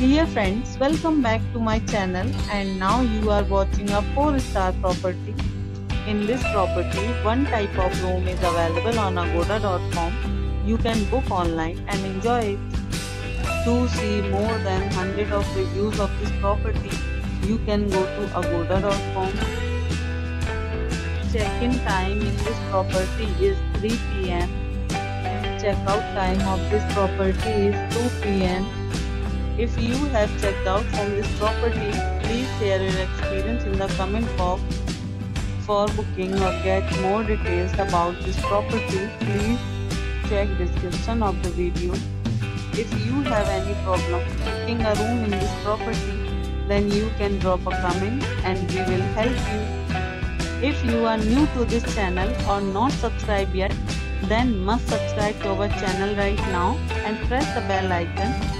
Dear friends, welcome back to my channel and now you are watching a 4 star property. In this property, one type of room is available on agoda.com. You can book online and enjoy it. To see more than 100 of reviews of this property, you can go to agoda.com. Check-in time in this property is 3 pm. Check-out time of this property is 2 pm. If you have checked out from this property, please share your experience in the comment box. For booking or get more details about this property, please check description of the video. If you have any problem booking a room in this property, then you can drop a comment and we will help you. If you are new to this channel or not subscribed yet, then must subscribe to our channel right now and press the bell icon